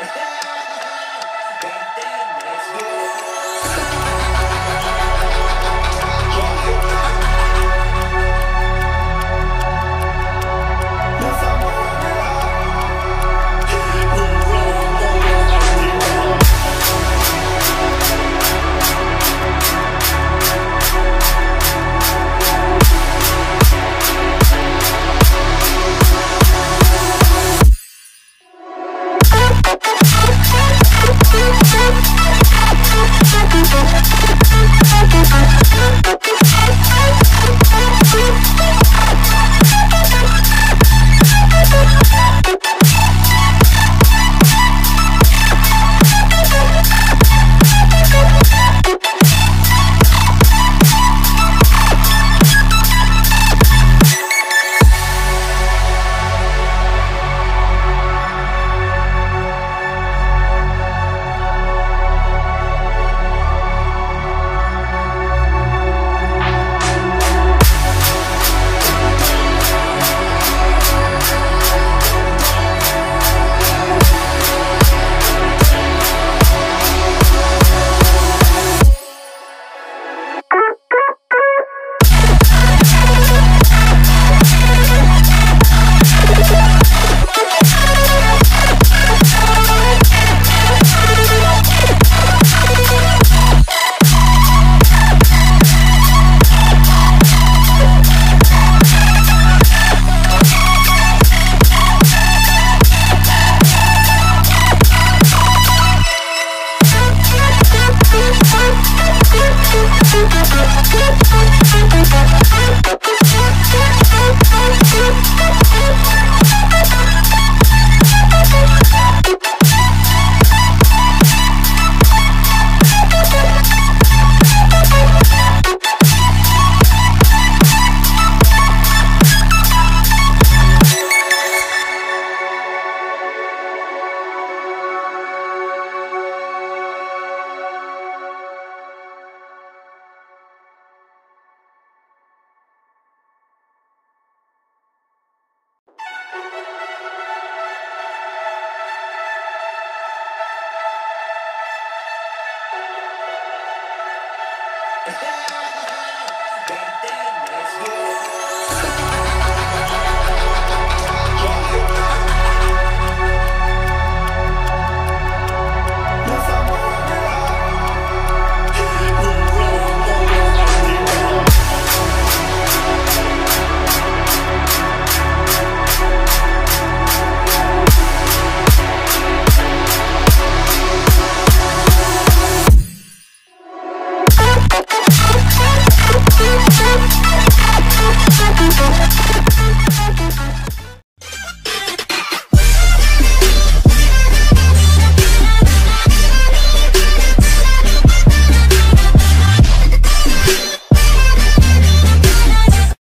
Yeah.